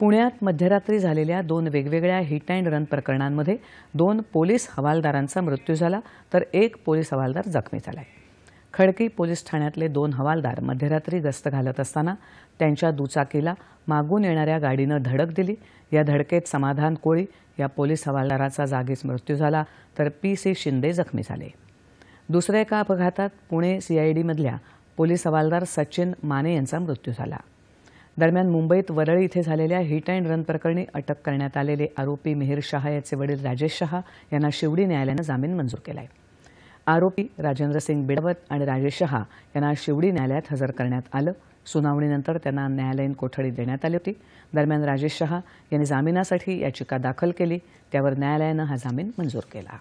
पुण्यात मध्यरात्री झालेल्या दोन वेगवेगळ्या हिट अँड रन प्रकरणांमध्ये दोन पोलीस हवालदारांचा मृत्यू झाला तर एक पोलीस हवालदार जखमी झाला आहे खडकी पोलीस ठाण्यातले दोन हवालदार मध्यरात्री गस्त घालत असताना त्यांच्या दुचाकीला मागून येणाऱ्या गाडीनं धडक दिली. या धडकेत समाधान कोळी या पोलीस हवालदाराचा जागीच मृत्यू झाला तर पी सी शिंदे जखमी झाले. दुसऱ्या एका अपघातात पुणे सीआयडीमधल्या पोलीस हवालदार सचिन माने यांचा मृत्यू झाला. दरम्यान मुंबईत वरळी इथे झालेल्या हिट अँड रन प्रकरणी अटक करण्यात आलेले आरोपी मिहिर शहा याचे वडील राजेश शहा यांना शिवडी न्यायालयानं जामीन मंजूर केला आहे आरोपी राजेंद्र सिंग बिडवत आणि राजेश शहा यांना शिवडी न्यायालयात हजर करण्यात आलं. सुनावणीनंतर त्यांना न्यायालयीन कोठडी देण्यात आली होती. दरम्यान राजेश शहा यांनी जामिनासाठी याचिका दाखल केली. त्यावर न्यायालयानं हा जामीन मंजूर केला.